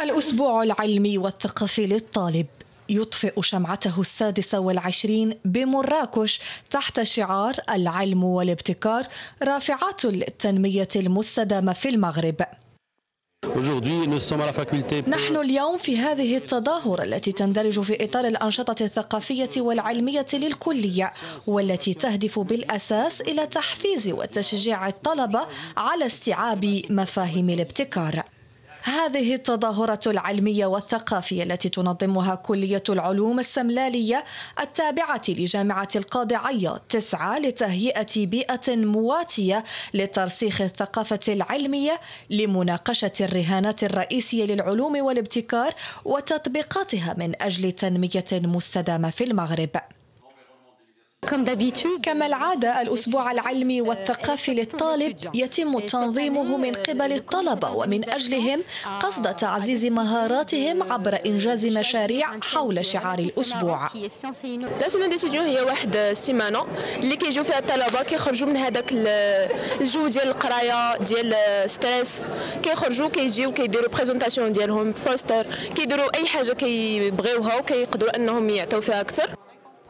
الأسبوع العلمي والثقافي للطالب يطفئ شمعته السادسة والعشرين بمراكش تحت شعار العلم والابتكار رافعات التنمية المستدامة في المغرب. نحن اليوم في هذه التظاهرة التي تندرج في إطار الأنشطة الثقافية والعلمية للكلية والتي تهدف بالأساس إلى تحفيز وتشجيع الطلبة على استيعاب مفاهيم الابتكار. هذه التظاهرة العلمية والثقافية التي تنظمها كلية العلوم السملالية التابعة لجامعة القاضي تسعى لتهيئة بيئة مواتية لترسيخ الثقافة العلمية لمناقشة الرهانات الرئيسية للعلوم والابتكار وتطبيقاتها من أجل تنمية مستدامة في المغرب. كما العادة الأسبوع العلمي والثقافي للطالب يتم تنظيمه من قبل الطلبة ومن أجلهم قصد تعزيز مهاراتهم عبر إنجاز مشاريع حول شعار الأسبوع. لا هي واحد السيمانة اللي كيجيو فيها الطلبة كيخرجوا من هذاك الجو ديال القراية ديال stress كيخرجوا كيجيو كيديروا présentation ديالهم poster كيديروا أي حاجة كيبغيوها وكيقدروا أنهم يعطيو فيها أكثر.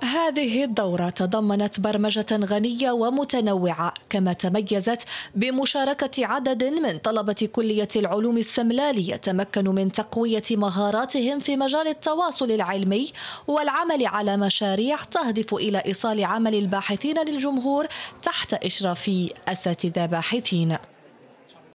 هذه الدورة تضمنت برمجة غنية ومتنوعة كما تميزت بمشاركة عدد من طلبة كلية العلوم السملالية تمكنوا من تقوية مهاراتهم في مجال التواصل العلمي والعمل على مشاريع تهدف إلى إيصال عمل الباحثين للجمهور تحت إشراف أساتذة باحثين.